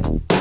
Bye.